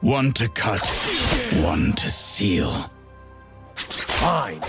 One to cut, one to seal. Fine.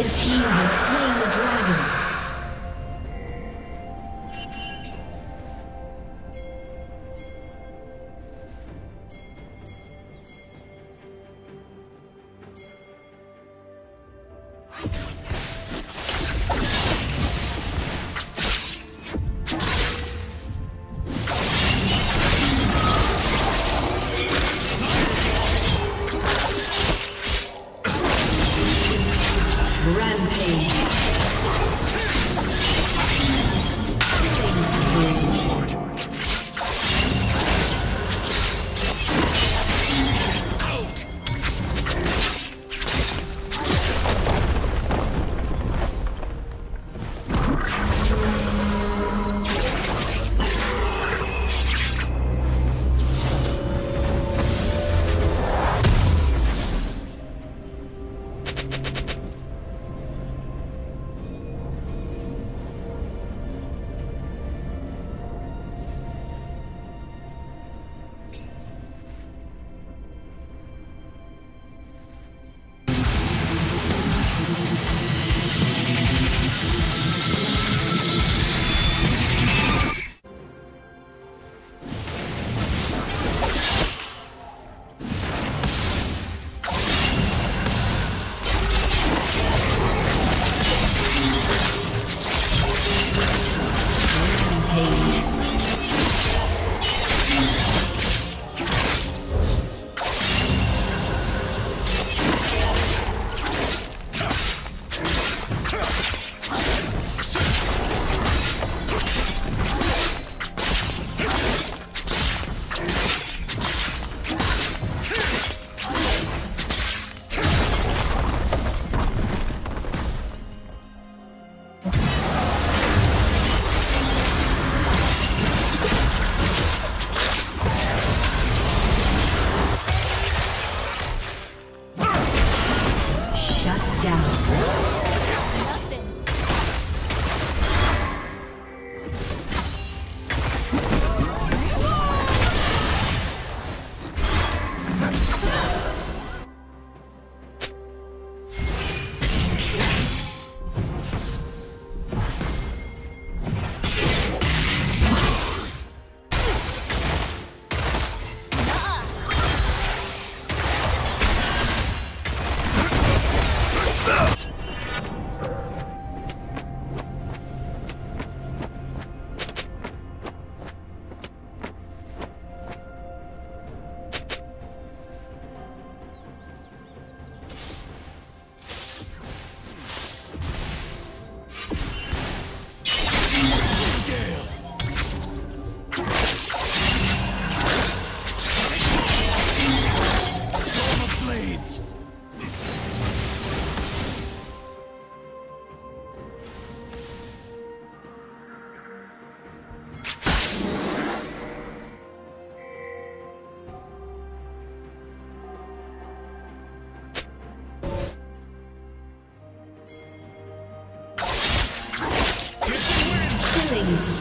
Red team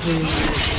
Killing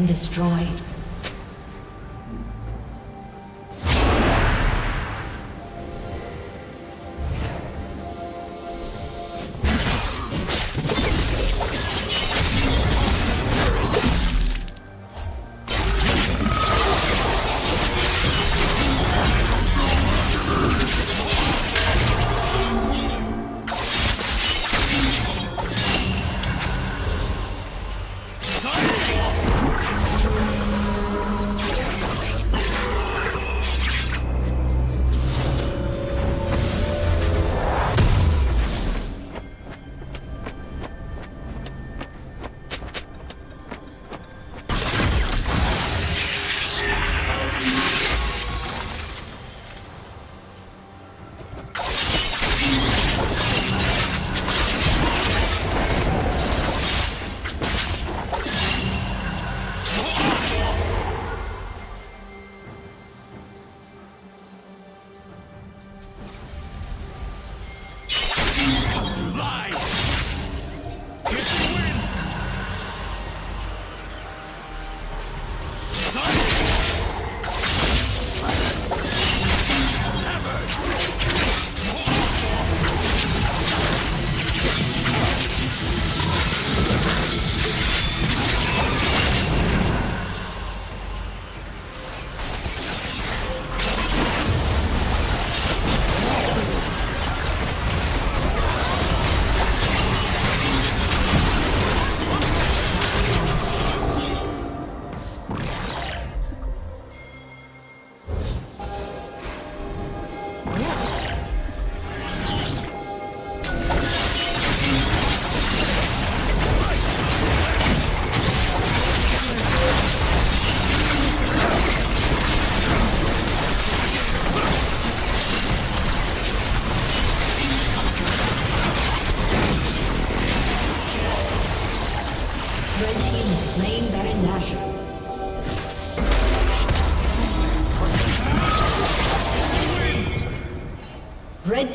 been destroyed.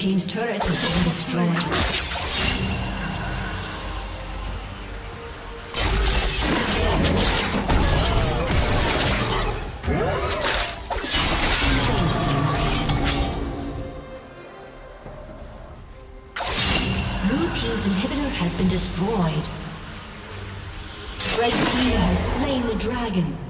Team's turret has been destroyed. Has been destroyed. Red Team has slain the dragon.